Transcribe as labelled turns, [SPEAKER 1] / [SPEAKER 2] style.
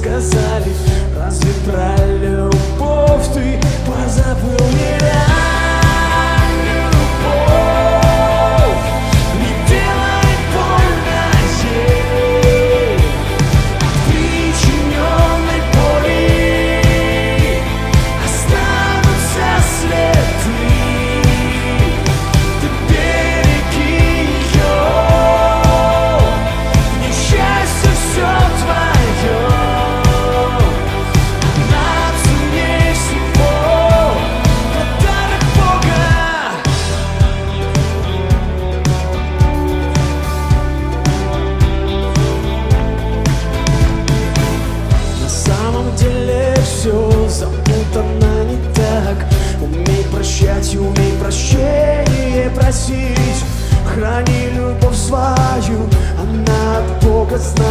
[SPEAKER 1] сказали прощать, умей прощение просить. Храни любовь свою, она от Бога знает.